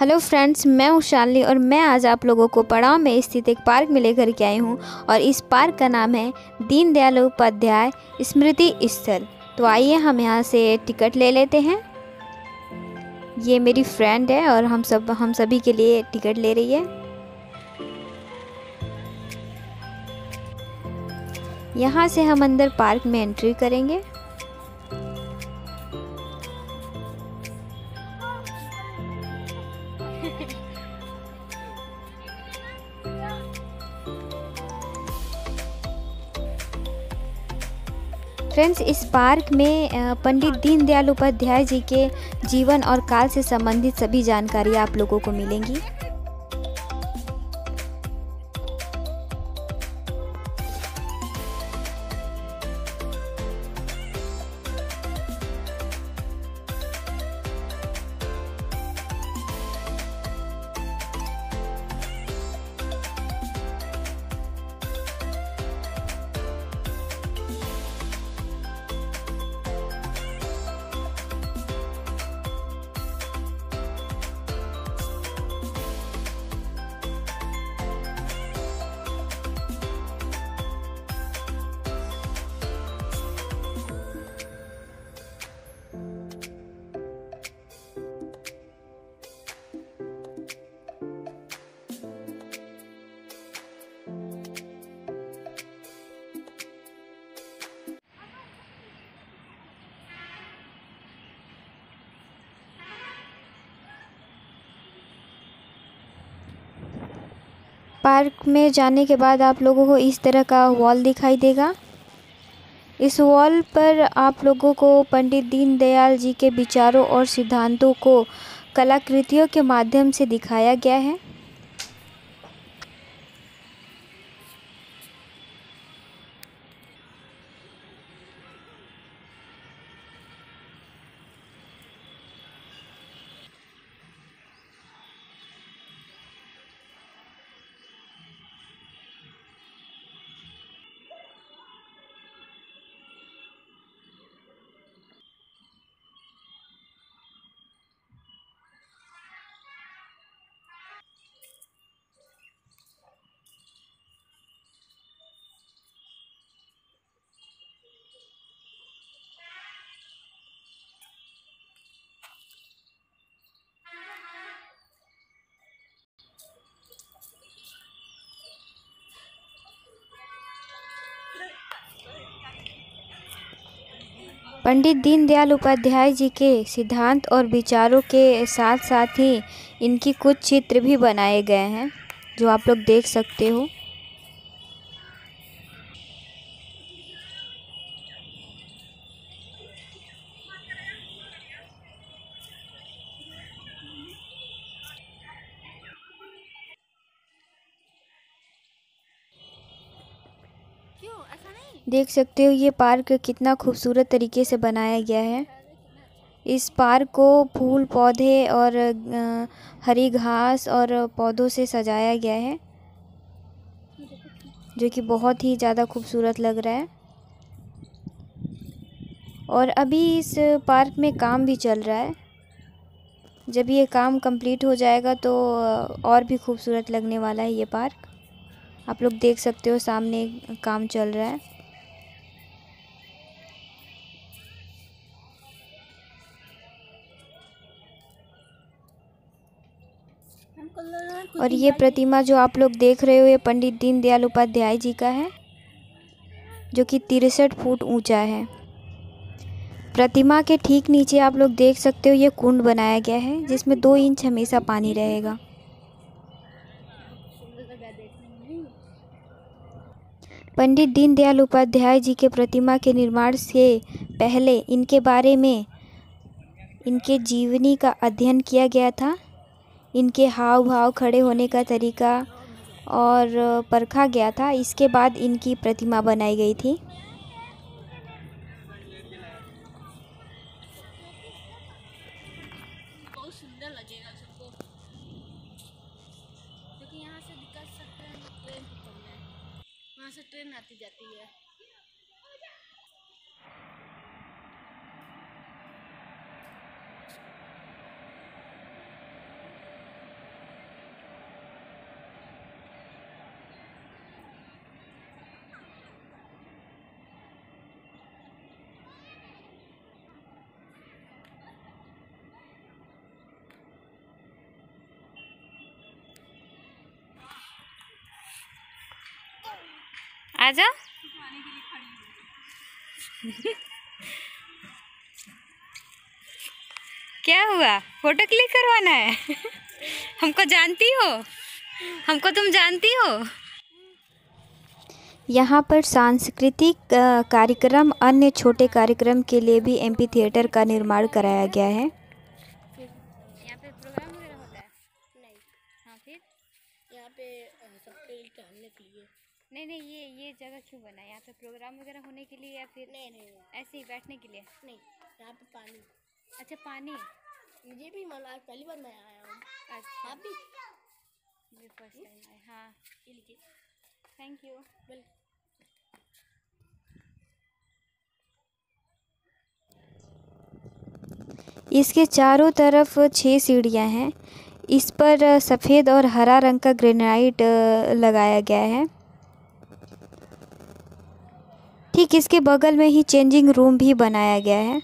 Hello friends, मैं शालिनी और मैं आज आप लोगों को पड़ाव में स्थित एक पार्क में लेकर के आई हूँ और इस पार्क का नाम है दीनदयाल उपाध्याय स्मृति स्थल। तो आइए हम यहाँ से टिकट ले लेते हैं। ये मेरी फ्रेंड है और हम सब, हम सभी के लिए टिकट ले रही है। यहाँ से हम अंदर पार्क में एंट्री करेंगे। फ्रेंड्स, इस पार्क में पंडित दीनदयाल उपाध्याय जी के जीवन और काल से संबंधित सभी जानकारी आप लोगों को मिलेंगी। पार्क में जाने के बाद आप लोगों को इस तरह का वॉल दिखाई देगा। इस वॉल पर आप लोगों को पंडित दीनदयाल जी के विचारों और सिद्धांतों को कलाकृतियों के माध्यम से दिखाया गया है। पंडित दीनदयाल उपाध्याय जी के सिद्धांत और विचारों के साथ साथ ही इनकी कुछ चित्र भी बनाए गए हैं, जो आप लोग देख सकते हो। देख सकते हो, ये पार्क कितना खूबसूरत तरीके से बनाया गया है। इस पार्क को फूल, पौधे और हरी घास और पौधों से सजाया गया है, जो कि बहुत ही ज़्यादा खूबसूरत लग रहा है। और अभी इस पार्क में काम भी चल रहा है। जब ये काम कंप्लीट हो जाएगा तो और भी खूबसूरत लगने वाला है ये पार्क। आप लोग देख सकते हो, सामने काम चल रहा है। और ये प्रतिमा जो आप लोग देख रहे हो, ये पंडित दीनदयाल उपाध्याय जी का है, जो कि तिरसठ फुट ऊँचा है। प्रतिमा के ठीक नीचे आप लोग देख सकते हो, ये कुंड बनाया गया है, जिसमें दो इंच हमेशा पानी रहेगा। पंडित दीनदयाल उपाध्याय जी के प्रतिमा के निर्माण से पहले इनके बारे में इनके जीवनी का अध्ययन किया गया था। इनके हाव भाव खड़े होने का तरीका और परखा गया था। इसके बाद इनकी प्रतिमा बनाई गई थी। बहुत सुंदर लगेगा सबको। से ट्रेन आती जाती है। आ जाओ क्या हुआ? फ़ोटो क्लिक करवाना है? हमको जानती हो? हमको तुम जानती हो? यहाँ पर सांस्कृतिक कार्यक्रम अन्य छोटे कार्यक्रम के लिए भी एमपी थिएटर का निर्माण कराया गया है। यहाँ पे प्रोग्राम वगैरह होता है? नहीं। फिर? यहाँ पे सबके टहलने के लिए नहीं नहीं ये ये जगह क्यों बना? है यहाँ पे प्रोग्राम वगैरह होने के लिए या फिर नहीं नहीं ऐसे ही बैठने के लिए? नहीं यहाँ पे पानी। अच्छा पानी? मुझे भी मन आज पहली बार मैं आया हूँ। अच्छा। आप भी? ये फ़र्स्ट टाइम आए। हाँ। ये लीजिए। थैंक यू वेल इसके चारों तरफ़ छः सीढ़ियाँ हैं। इस पर सफ़ेद और हरा रंग का ग्रेनाइट लगाया गया है। ठीक इसके बगल में ही चेंजिंग रूम भी बनाया गया है।